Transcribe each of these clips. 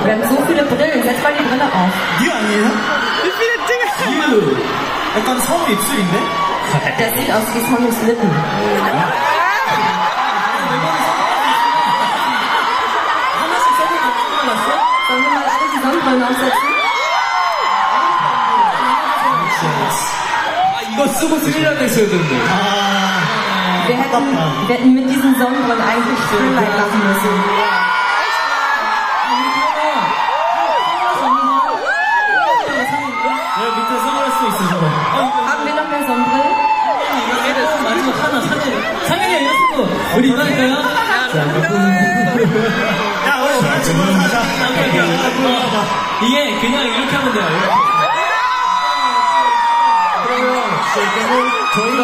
Wir haben so viele Brillen. Setz mal die Brille auf. 니 아니에요? 유. 약간 성우 입술인데? Das sieht aus wie Sonys Lippen. Sollen wir mal alle die Sonnenbrillen aufsetzen? 아, 이거 쓰고 스릴라도 했어야 되는데. Wir hätten, wir hätten mit diesen Sonnenbrillen eigentlich Thriller machen müssen. 야, 우리 다 지금 하자. 이게 그냥 이렇게 하면 돼요. 저희가,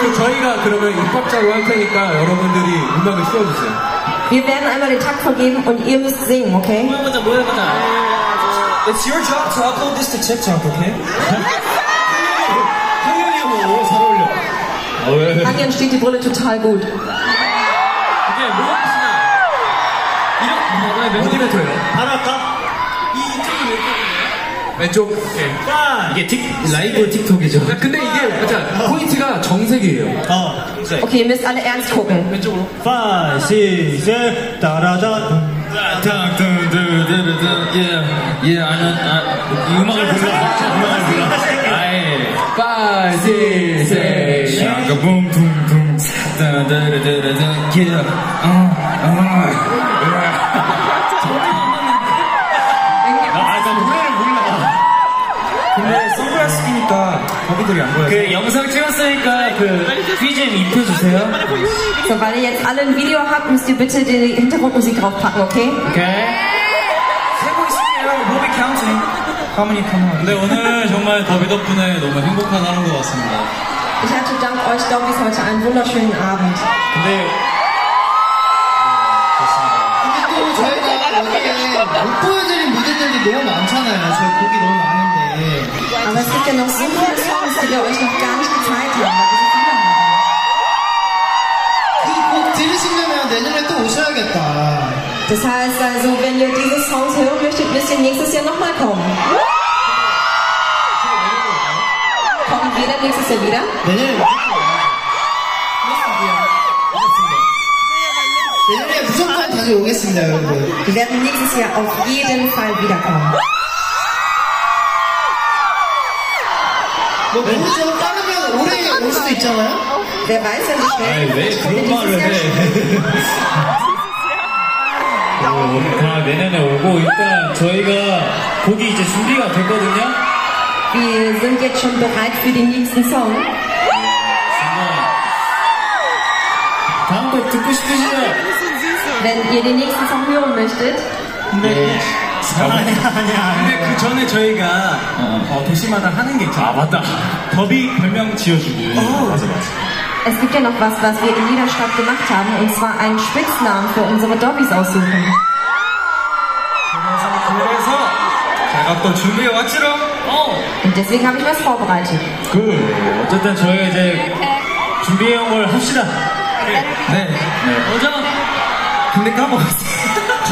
그 저희가 그러면 입박자로 할 테니까 여러분들이 음악을 씌워주세요. Wir werden einmal den Takt vergeben und ihr müsst singen, okay? 뭐 해보자, 뭐 해보자. It's your job to upload this to TikTok, okay? 상현이하고 잘 어울려. Anjan steht die Brille total gut. 이게 뭐가 무슨 이런 어디 뱉어요? 바로 할까? 왼쪽. 이게 틱, 라이브 틱톡이죠. 야, 근데 이게, 자, 포인트가 정색이에요. 어, Okay, ihr müsst alle ernst gucken. 왼쪽으로. 5, 6, 7, 따라다. 예, 예, 아는, 아, 이 음악을 불러. 음악을 불러. 아예. 5, 6, 7, 샤가 붐붐 붐 따다다다다 예. 아, 아. 나 노래를 몰라. 근데 선글라스 끼니까 거기들이 안 보여. 그 영상 찍었으니까 그 BGM 입혀주세요. So, weil ihr jetzt alle ein Video habt, müsst ihr bitte die Hintergrundmusik draufpacken, okay? 오케이. 세고 있을게요. We'll be counting. How many come on? 근데 오늘 정말 더비 덕분에 너무 행복한 하루인 것 같습니다. Ich hatte dank euch Dobbys heute einen wunderschönen Abend. 근데 또 저희가 여기에 못 보여드린 무대들이 너무 많잖아요. 저희 곡이 너무 많은데. Aber es gibt ja noch so viele Songs, die wir euch noch gar nicht gezeigt haben, weil wir so viele haben. 그 곡 들으시려면 내년에 또 오셔야겠다. Das heißt also, wenn ihr diese Songs hören möchtet, müsst ihr nächstes Jahr nochmal kommen. Nächstes Jahr wieder? 내년에 내년에 무조건 다시 오겠습니다, 여러분들. Wir werden nächstes Jahr auf jeden Fall wiederkommen. 뭐 모르죠? 빠르면 올해 올 수도 있잖아요. Wer weiß, wenn wir schnell 왜 그런 말을 해? schon. 다 내년에 오고 일단 저희가 곡이 이제 준비가 됐거든요. Wir sind jetzt schon bereit für den nächsten Song. 다음 곡 듣고 싶으시죠? Wenn ihr den nächsten Song hören möchtet, 근데 그 전에 저희가 어, 도시마다 하는 게 있잖아요. 아 맞다. 더비 별명 지어주기. 맞아 맞아. es gibt ja noch was, was wir in jeder Stadt gemacht haben, und zwar einen Spitznamen für unsere Dobbys aussuchen. 그래서 제가 또 준비해 왔지롱. 어. Und deswegen habe ich was vorbereitet. 그 어쨌든 저희가 이제 준비해온 걸 합시다. 네. 오죠? 근데 까먹었어.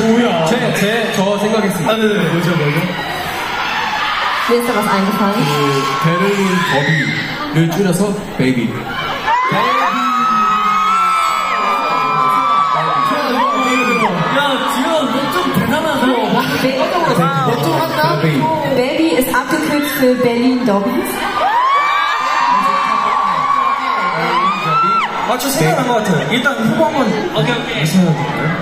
뭐야? 제, 제, 저 생각했습니다. 아, 네네. 뭐죠, 뭐죠? Mir ist da was eingefallen. 그, 베를린 더비를 줄여서 베이비. 야, für Berlin Dobbys. 아, 저 생각난 것 같아요. 일단 후보 한번. 오케이, 오케이.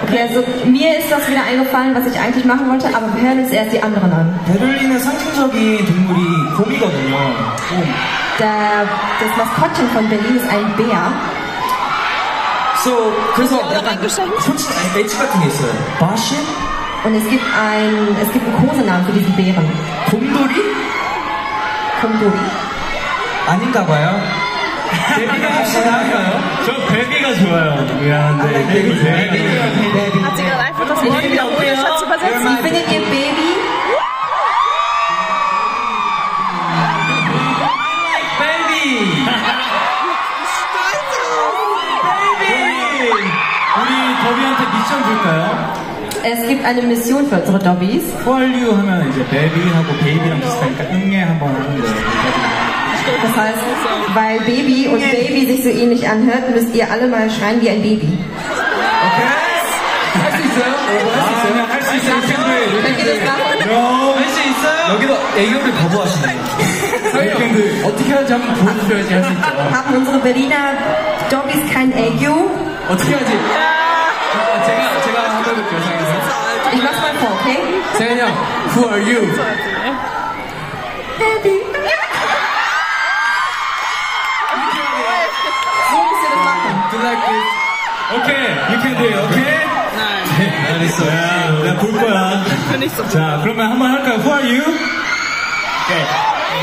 Okay, also mir ist das wieder eingefallen, was ich eigentlich machen wollte, aber wir hören uns erst die anderen an. 베를린의 상징적인 동물이 곰이거든요. 곰. Der, das Maskottchen von Berlin ist ein Bär. So, 그래서 약간 솔직히 엣지 같은 게 있어요. 바시? Und es gibt ein, es gibt einen Kosenamen für diesen Bären. 곰돌이? 천국 아닌가 봐요. 데뷔가 혹시 나을까요? 저 베비가 좋아요. 미안한데. 베비, 베비. 베비. 아, 지금 알프터 선생님이 오늘 셔츠 벗었어요. 이분은 예, 베비. 우리 더비한테 미션 줄까요? es gibt eine Mission für unsere Dobbys. Who are you 하면 이제 baby하고 baby랑 비슷하니까 응애 한번 하는 거예요. Das heißt, weil Baby und Baby sich so ähnlich anhört, müsst ihr alle mal schreien wie ein Baby. 할 수 있어요? 여러분 할 수 있어요? 할 수 있어요. Könnt ihr das machen? 할 수 있어요. 여기도 애교를 거부하시네요. 사장님 어떻게 하는지 한번 보여주셔야지 할 수 있죠. Haben unsere Berliner Dobbys kein Ägio? 어떻게 하지? 아, 제가 제가 한번 해볼게요, 상현 형. Ich mach's mal vor, okay? 상현 형, Who are you? Baby. So musst ihr das machen. Do you like this? 오케이, you can do it, 오케이? 네, 알겠어. 야, 내가 볼 거야. 자, 그러면 한번 할까요? Who are you? 오케이.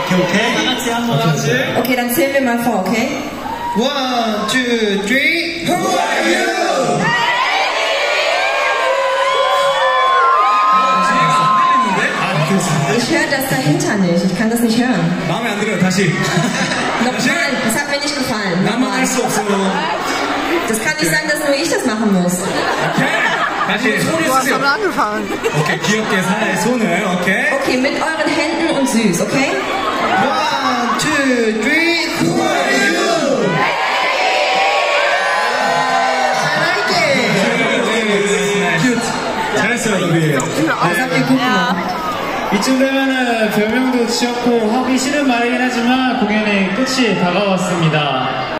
오케이, 오케이. 다 같이 한번 같이. Okay, dann zählen wir mal vor, okay? One, two, three. Who are you? Ich höre das dahinter nicht. Ich kann das nicht hören. 마음에 안 들어요, 다시. Nochmal, das hat mir nicht gefallen. 나만 Nochmal. 할 수 없어요. Das kann nicht sein, dass nur ich das machen muss. 오케이. 다시. 손을 Du hast 쓰세요. damit angefangen. 오케이, 귀엽게 사나의 손을, 오케이? Okay, mit euren Händen und süß, okay? One, two, three. Who are you? I like it. 잘했어요, 우리. Das habt ihr gut gemacht. 이쯤 되면은 별명도 지었고 하기 싫은 말이긴 하지만 공연의 끝이 다가왔습니다.